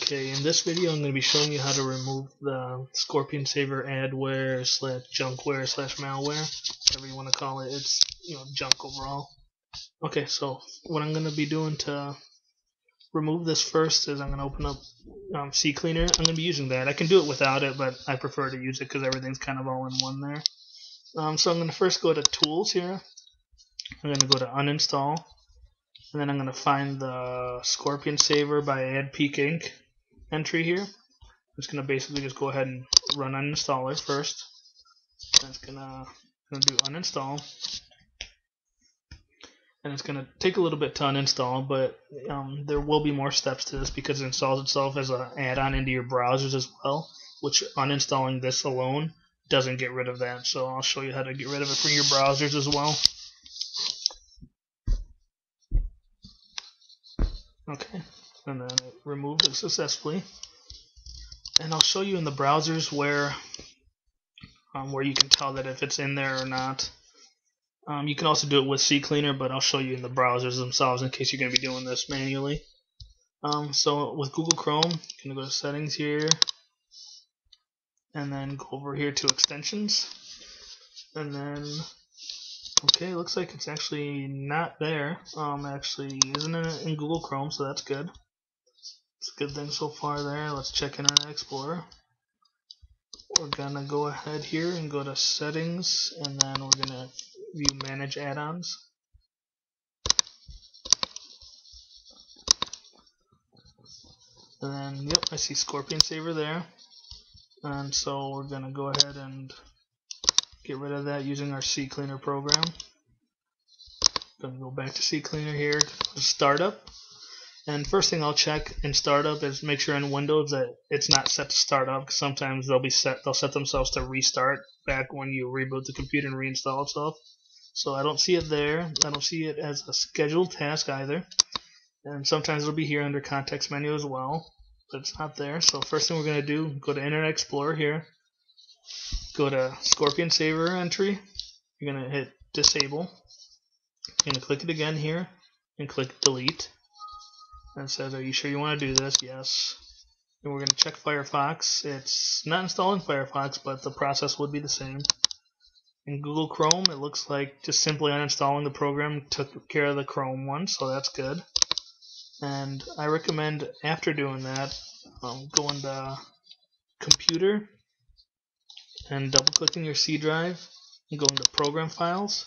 Okay, in this video I'm going to be showing you how to remove the Scorpion Saver adware slash junkware slash malware, whatever you want to call it. It's you know junk overall. Okay, so what I'm going to be doing to remove this first is I'm going to open up um, CCleaner. I'm going to be using that. I can do it without it, but I prefer to use it because everything's kind of all in one there. Um, so I'm going to first go to Tools here. I'm going to go to Uninstall. And then I'm going to find the Scorpion Saver by AdPeakInc entry here. I'm just going to basically just go ahead and run uninstaller first. That's going to gonna do uninstall. And it's going to take a little bit to uninstall, but um, there will be more steps to this because it installs itself as an add-on into your browsers as well, which uninstalling this alone doesn't get rid of that. So I'll show you how to get rid of it from your browsers as well. Okay, and then it removed it successfully. And I'll show you in the browsers where um, where you can tell that if it's in there or not. Um, you can also do it with CCleaner, but I'll show you in the browsers themselves in case you're going to be doing this manually. Um, so with Google Chrome, you can go to Settings here, and then go over here to Extensions, and then Okay, looks like it's actually not there. Um, actually isn't it in Google Chrome, so that's good. Good thing so far there. Let's check Internet Explorer. We're gonna go ahead here and go to Settings, and then we're gonna view Manage Add-ons. And then, yep, I see Scorpion Saver there. And so we're gonna go ahead and get rid of that using our CCleaner program. Gonna go back to CCleaner here, startup. And first thing I'll check in startup is make sure in Windows that it's not set to start up. Cause sometimes they'll be set they'll set themselves to restart back when you reboot the computer and reinstall itself. So I don't see it there. I don't see it as a scheduled task either. And sometimes it'll be here under context menu as well, but it's not there. So first thing we're gonna do, go to Internet Explorer here, go to Scorpion Saver entry. You're going to hit disable. You're going to click it again here and click delete. And says, are you sure you want to do this? Yes. And we're going to check Firefox. It's not installing Firefox, but the process would be the same. In Google Chrome, it looks like just simply uninstalling the program took care of the Chrome one, so that's good. And I recommend after doing that, um, going to Computer and double clicking your C drive and going to program files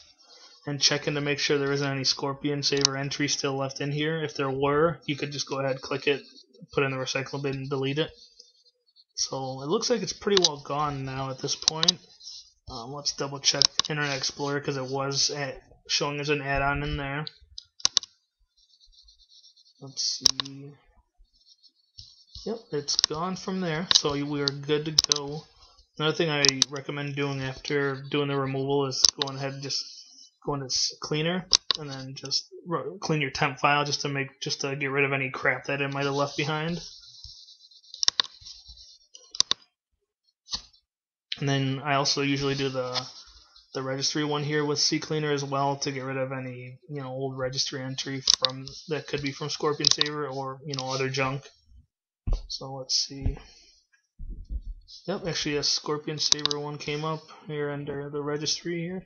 and checking to make sure there isn't any Scorpion Saver entry still left in here. If there were, you could just go ahead, click it, put it in the recycle bin, and delete it. So it looks like it's pretty well gone now at this point. Um, let's double check Internet Explorer because it was showing as an add-on in there. Let's see. Yep, it's gone from there, so we are good to go Another thing I recommend doing after doing the removal is going ahead and just go into cleaner and then just clean your temp file just to make just to get rid of any crap that it might have left behind. And then I also usually do the the registry one here with CCleaner as well to get rid of any you know old registry entry from that could be from Scorpion Saver or you know other junk. So let's see. Yep, actually a Scorpion Saver one came up here under the registry here.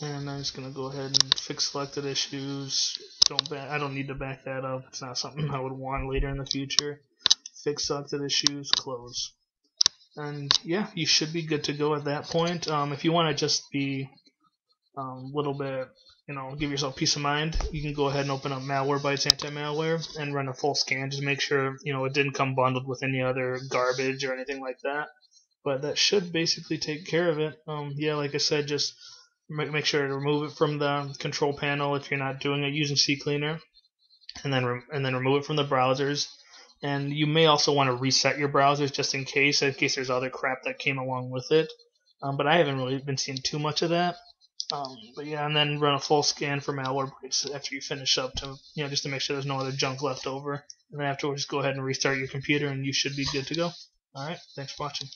And I'm just gonna go ahead and fix selected issues. Don't back, I don't need to back that up. It's not something I would want later in the future. Fix selected issues, close. And yeah, you should be good to go at that point. Um, if you want to just be a um, little bit you know, give yourself peace of mind, you can go ahead and open up Malwarebytes anti-malware and run a full scan. Just make sure you know it didn't come bundled with any other garbage or anything like that. But that should basically take care of it. Um, yeah, like I said, just make make sure to remove it from the control panel if you're not doing it using CCleaner, and then and then remove it from the browsers. And you may also want to reset your browsers just in case, in case there's other crap that came along with it. Um, but I haven't really been seeing too much of that. Um, but yeah, and then run a full scan for Malwarebytes after you finish up to you know just to make sure there's no other junk left over. And then afterwards, go ahead and restart your computer, and you should be good to go. All right, thanks for watching.